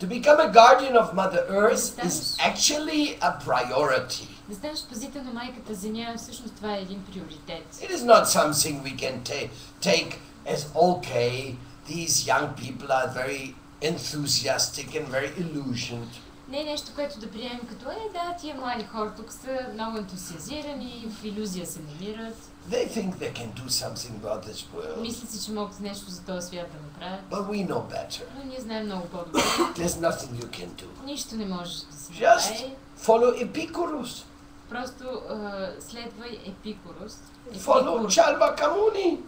To become a guardian of Mother Earth is Understands. actually a priority. Да станеш пазител на майката Земя, всъщност това е един приоритет. It is not something we can ta- take as okay. These young people are very enthusiastic and very illusioned. Не е нещо, което да приемем като е, да, тия млади хора тук са много ентусиазирани, в иллюзия се намират. They think they can do something about this world. Мислят си, че могат нещо за този свят да направят. But we know better. Но ние знаем много по-добре. There's nothing you can do. Нищо не можеш да се Just направи. follow Epicurus. Просто а, следвай Епикурус. Follow Chalva Kamuni.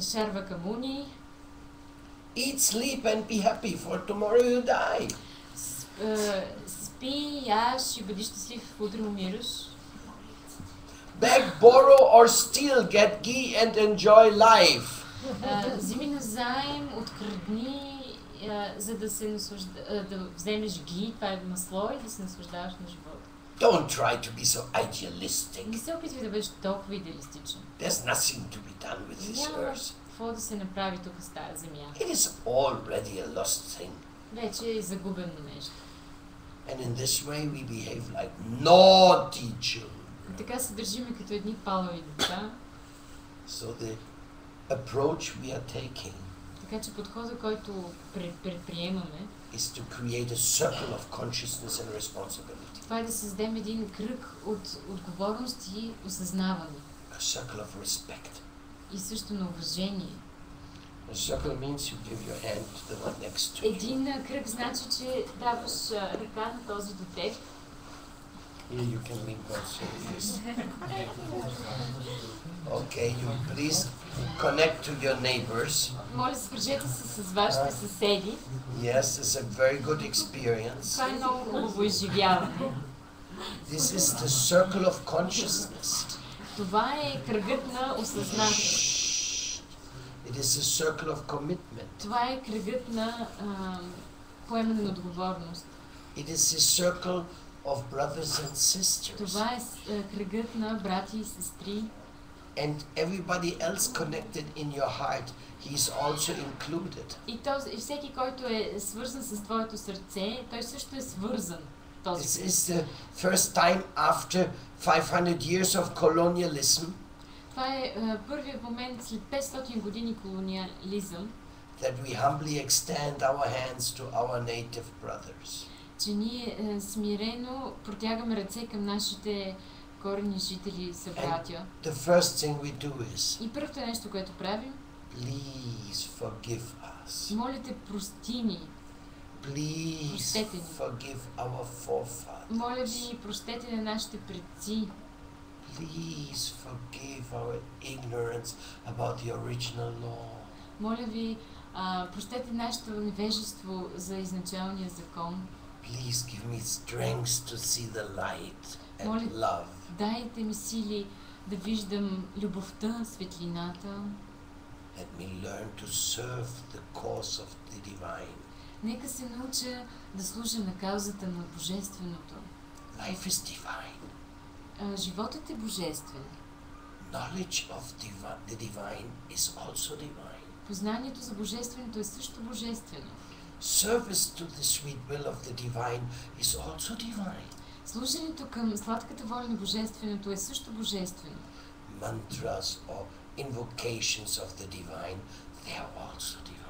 Шарва Камуни. Eat, sleep, and be happy, for tomorrow you die. А, Спи, яш и бъди щастлив, утре умираш. Beg, borrow, or steal, get ghee, and enjoy life. А, Вземи открадни, а, за да се да вземеш ги, това е масло и да се наслаждаваш на живота. Don't try to be so idealistic. Не се опитвай да бъдеш толкова идеалистичен. There's nothing to be done with this earth. какво да се направи тук с тази земя. It is already a lost thing. Вече е загубено нещо. And in this way we behave like naughty children. И така се държиме като едни палави деца, So the approach we are taking така че подхода, който пред- предприемаме, is to create a circle of consciousness and responsibility. това е да създадем един кръг от отговорност и осъзнаване. A circle of respect. И също на уважение. A circle means you give your hand to the one next to you. Един а, кръг значи, че даваш а, ръка на този до теб. Here you can link also this. Okay, you please connect to your neighbors. Моля, свържете се с вашите съседи. Yes, it's a very good experience. Това е много хубаво изживяване. This is the circle of consciousness. Това е кръгът на осъзнание. Shh. It is a circle of commitment. Това е кръгът на а, поемане на отговорност. It is a circle of brothers and sisters. Това е с- а, кръгът на брати и сестри. And everybody else connected in your heart, he's also included. И, този, и всеки, който е свързан с твоето сърце, той също е свързан. в Този This кръг. is the first time after 500 years of colonialism Това е а, първият момент след 500 години колониализъм, that we humbly extend our hands to our native brothers. че ние а, смирено протягаме ръце към нашите корени жители и събратя. The first thing we do is, И първото нещо, което правим, please forgive us. моля те, прости ни. Please forgive our forefathers. Моля ви, простете на нашите предци. Please forgive our ignorance about the original law. Моля ви, а, простете нашето невежество за изначалния закон. Please give me strength to see the light and Моля- love. Дайте ми сили да виждам любовта, светлината. Let me learn to serve the cause of the divine. Нека се науча да служа на каузата на Божественото. Life is divine. А, животът е божествен. Knowledge of divi- the divine is also divine. Познанието за Божественото е също божествено. Service to the sweet will of the divine is also divine. Служенето към сладката воля на Божественото е също божествено. Mantras or invocations of the divine, they are also divine.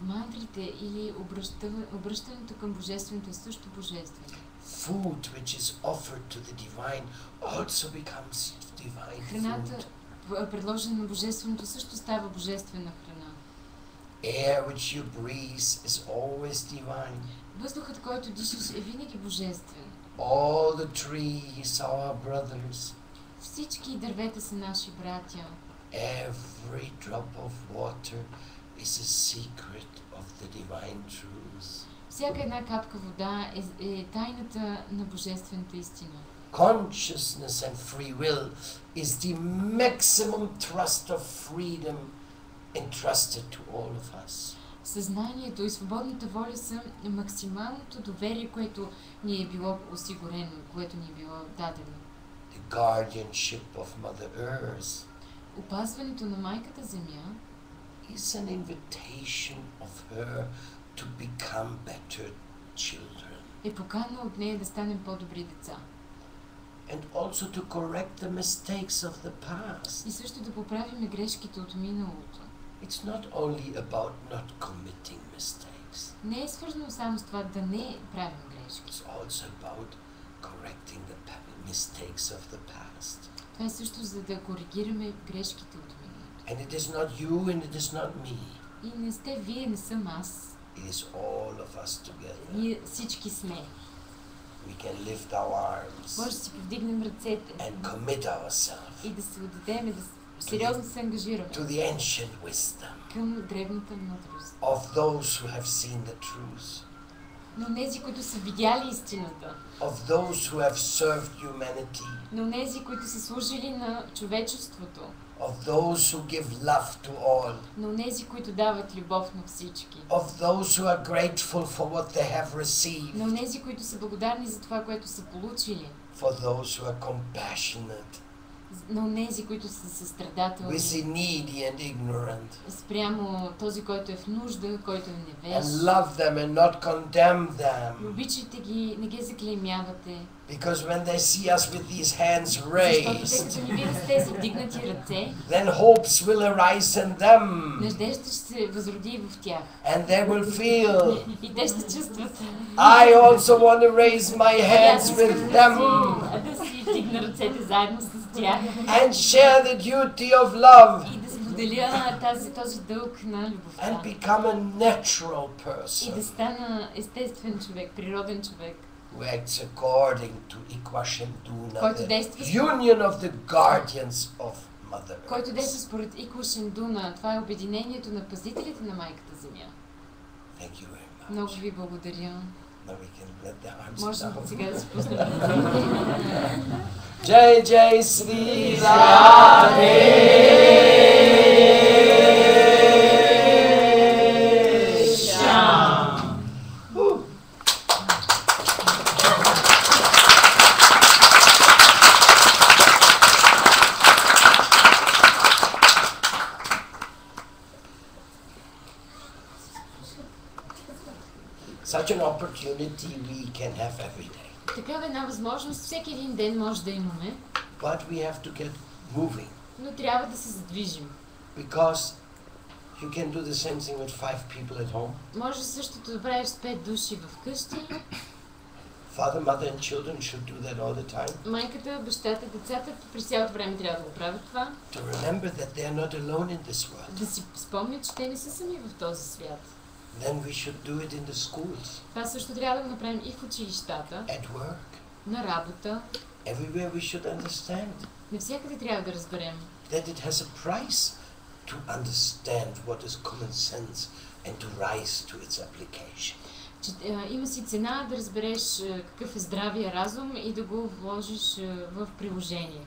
Мантрите или обръща- обръщането към Божественото е също божествено. Food which is offered to the divine also becomes divine Храната, food. п- предложена на Божественото, също става божествена храна. Air which you breathe is always divine. Въздухът, който дишаш, е винаги божествен. All the trees are our brothers. Всички дървета са наши братя. Every drop of water is a secret of the divine truth. Всяка една капка вода е, е тайната на божествената истина. Consciousness and free will is the maximum trust of freedom entrusted to all of us. Съзнанието и свободната воля са максималното доверие, което ни е било осигурено, което ни е било дадено. The guardianship of Mother Earth Опазването на майката Земя is an invitation of her to become better children. е покана от нея да станем по-добри деца. And also to correct the mistakes of the past. И също да поправиме грешките от миналото. It's not only about not committing mistakes, Не е свързано само с това да не правим грешки. it's also about correcting the pa- mistakes of the past. Това е също за да коригираме грешките от миналото. And it is not you and it is not me. И не сте вие, не съм аз. It is all of us together. Ние всички сме. We can lift our arms Може да си повдигнем ръцете and commit ourselves и да се отдадем и да с- сериозно се ангажираме to the ancient wisdom към древната мъдрост. of those who have seen the truth, Но нези, които са видяли истината, of those who have served humanity, но нези, които са служили на човечеството, of those who give love to all, но нези, които дават любов на всички, of those who are grateful for what they have received, но нези, които са благодарни за това, което са получили, for those who are compassionate но нези, които са състрадателни with the needy and ignorant, спрямо този, който е в нужда, който е and невеж. love them and not condemn them. Обичайте ги, не ги заклеймявате, Because when they see us with these hands защото raised, те като ни видят с тези вдигнати ръце, then hopes will arise in them, надежда ще се възроди в тях. and they will feel, И те ще чувстват. I also want to raise my И hands аз искам with да them си, да си вдигна ръцете заедно с тях and share the duty of love и да споделя тази, този дълг на любовта. and become a natural И да person стана естествен човек, природен човек, who acts according to Ikwashenduna, Който the действа с- union of the guardians of Mother който действа Earth. според Ико Шендуна. Това е обединението на пазителите на майката Земя. Thank you very Много much. ви благодаря. Now we can let the arms Можем down. сега да се Jai Jai Sri Radhe Such an opportunity we can have every day. Такава една възможност всеки един ден може да имаме, But we have to get moving но трябва да се задвижим. because you can do the same thing with five people at home. Може същото да правиш с пет души в къщи. Father, mother, and children should do that all the time. Майката, бащата, децата през цялото време трябва да го правят това. To remember that they are not alone in this world. Да си спомнят, че те не са сами в този свят. Then we should do it in the schools, Това също трябва да го направим и в училищата, at work, на работа. everywhere we should understand Навсякъде трябва да разберем, that it has a price to understand what is common sense and to rise to its application. че а, има си цена да разбереш а, какъв е здравия разум и да го вложиш а, в приложение.